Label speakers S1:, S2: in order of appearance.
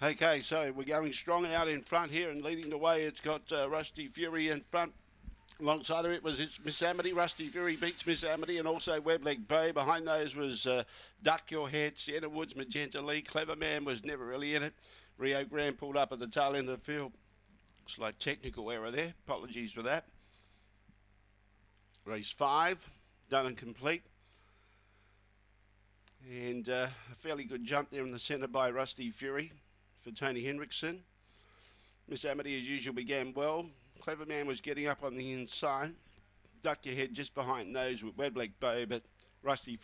S1: Okay, so we're going strong out in front here and leading the way. It's got uh, Rusty Fury in front. Alongside of it was it's Miss Amity. Rusty Fury beats Miss Amity, and also Webleg Bay. Behind those was uh, Duck Your Head, Sienna Woods, Magenta Lee. Clever Man was never really in it. Rio Grande pulled up at the tail end of the field. Slight technical error there. Apologies for that. Race five, done and complete. And uh, a fairly good jump there in the centre by Rusty Fury for Tony Hendrickson. Miss Amity, as usual, began well. Clever Man was getting up on the inside. Duck your head just behind those with Webleg Bow, but Rusty